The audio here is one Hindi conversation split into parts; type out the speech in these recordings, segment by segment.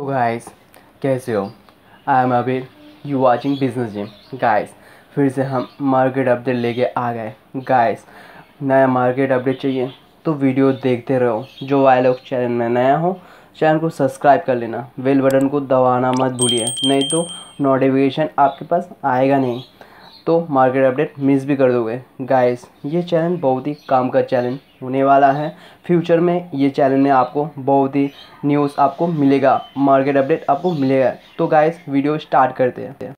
गाइस कैसे हो? I am Abir you watching business gym guys फिर से हम मार्केट अपडेट लेके आ गए। गाइस नया मार्केट अपडेट चाहिए तो वीडियो देखते रहो। जो वाले लोग चैनल में नया हो चैनल को सब्सक्राइब कर लेना। बेल बटन को दबाना मत भूलिए। नहीं तो नोटिफिकेशन आपके पास आएगा नहीं तो मार्केट अपडेट मिस भी कर दोगे। गाइस ये चैनल बहुत ही काम का चैनल होने वाला है। फ्यूचर में ये चैनल में आपको बहुत ही न्यूज़ आपको मिलेगा। मार्केट अपडेट आपको मिलेगा। तो गाइस वीडियो स्टार्ट करते हैं।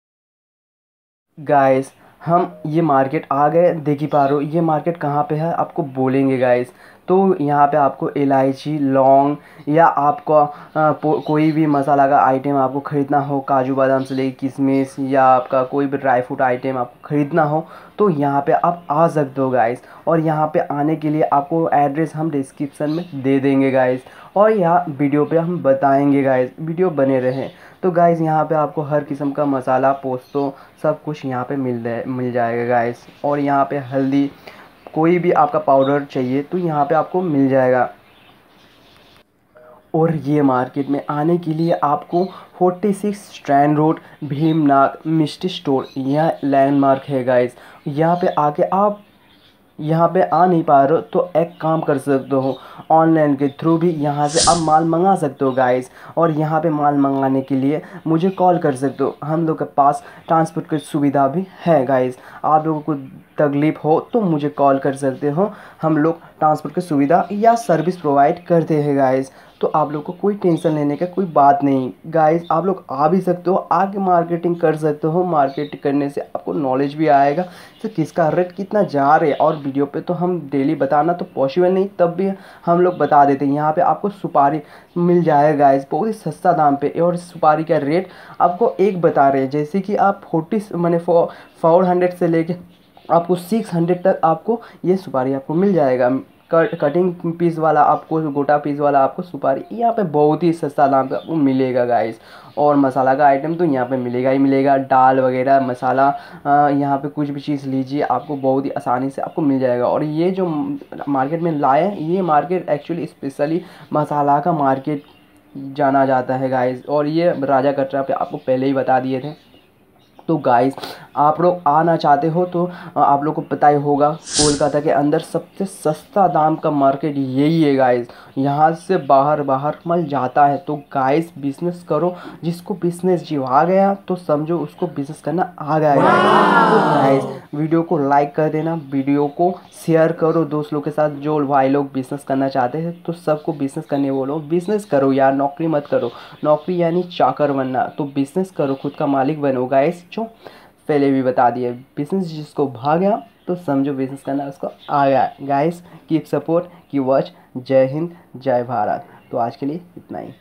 गाइस हम ये मार्केट आ गए, देख ही पा रहे हो, ये मार्केट कहाँ पे है, आपको बोलेंगे गाइस तो यहाँ पे आपको इलायची, लौंग या आपका कोई भी मसाला का आइटम आपको ख़रीदना हो, काजू बादाम से लेकर किशमिश या आपका कोई भी ड्राई फ्रूट आइटम आपको ख़रीदना हो तो यहाँ पे आप आ सकते हो गाइस और यहाँ पे आने के लिए आपको एड्रेस हम डिस्क्रिप्सन में दे देंगे गाइस और यहाँ वीडियो पे हम बताएँगे गाइस वीडियो बने रहें. तो गाइस यहाँ पे आपको हर किस्म का मसाला, पोस्तो सब कुछ यहाँ पे मिल मिल जाएगा गाइस और यहाँ पे हल्दी कोई भी आपका पाउडर चाहिए तो यहाँ पे आपको मिल जाएगा। और ये मार्केट में आने के लिए आपको 46 six strand road Bhimnath Mishti store यह लैंडमार्क है गाइस यहाँ पे आके आप यहाँ पे आ नहीं पा रहे हो तो एक काम कर सकते हो। ऑनलाइन के थ्रू भी यहाँ से आप माल मंगा सकते हो गाइस और यहाँ पे माल मंगाने के लिए मुझे कॉल कर सकते हो। हम लोग के पास ट्रांसपोर्ट की सुविधा भी है गाइस आप लोगों को तकलीफ़ हो तो मुझे कॉल कर सकते हो। हम लोग ट्रांसपोर्ट की सुविधा या सर्विस प्रोवाइड करते हैं गाइस तो आप लोग को कोई टेंशन लेने का कोई बात नहीं। गाइस आप लोग आ भी सकते हो, आगे मार्केटिंग कर सकते हो। मार्केटिंग करने से आपको नॉलेज भी आएगा तो किसका रेट कितना जा रहे और वीडियो पे तो हम डेली बताना तो पॉसिबल नहीं, तब भी हम लोग बता देते हैं। यहाँ पे आपको सुपारी मिल जाएगा गाइस बहुत ही सस्ता दाम पे। और सुपारी का रेट आपको एक बता रहे हैं, जैसे कि आप फोर्टी मैंने फोर हंड्रेड से लेके आपको सिक्स हंड्रेड तक आपको ये सुपारी आपको मिल जाएगा। कट कटिंग पीस वाला आपको, गोटा पीस वाला आपको सुपारी यहाँ पे बहुत ही सस्ता दाम पे आपको मिलेगा गाइस और मसाला का आइटम तो यहाँ पे मिलेगा ही मिलेगा। दाल वगैरह, मसाला यहाँ पे कुछ भी चीज़ लीजिए, आपको बहुत ही आसानी से आपको मिल जाएगा। और ये जो मार्केट में लाए ये मार्केट एक्चुअली स्पेशली मसाला का मार्केट जाना जाता है गाइस और ये राजा कटरा पे आपको पहले ही बता दिए थे। तो गाइस आप लोग आना चाहते हो तो आप लोग को पता ही होगा कोलकाता के अंदर सबसे सस्ता दाम का मार्केट यही है गाइस यहाँ से बाहर बाहर मल जाता है। तो गाइस बिज़नेस करो। जिसको बिज़नेस जीवा गया तो समझो उसको बिज़नेस करना आ गया तो गाइस वीडियो को लाइक कर देना वीडियो को शेयर करो दोस्त लोग के साथ। जो भाई लोग बिज़नेस करना चाहते हैं तो सबको बिज़नेस करने बोलो। बिज़नेस करो यार नौकरी मत करो। नौकरी यानी चाकर बनना। तो बिज़नेस करो खुद का मालिक बनो गाइस जो पहले भी बता दिए। बिज़नेस जिसको भाग गया तो समझो बिज़नेस करना उसको आ गया। गाइस कीप सपोर्ट की वॉच जय हिंद, जय भारत। तो आज के लिए इतना ही।